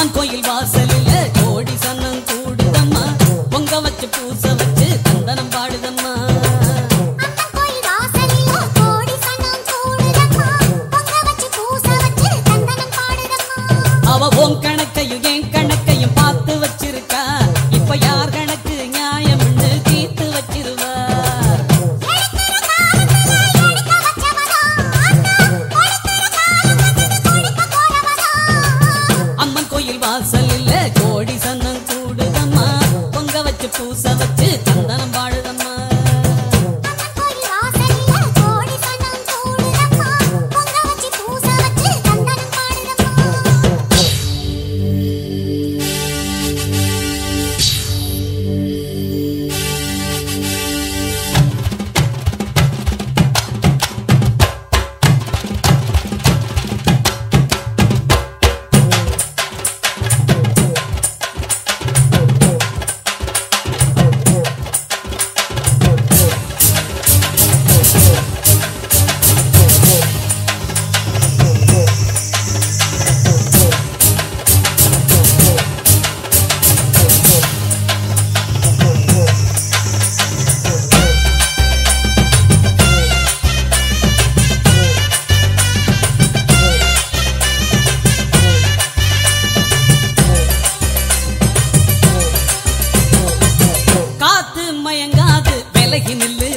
அம்மன் கோயில் வாசலில் கோடி சன்னம் கூடுதம்மா. பொங்க வச்சு பூச tu zavat தயங்காது விலகி நில்லு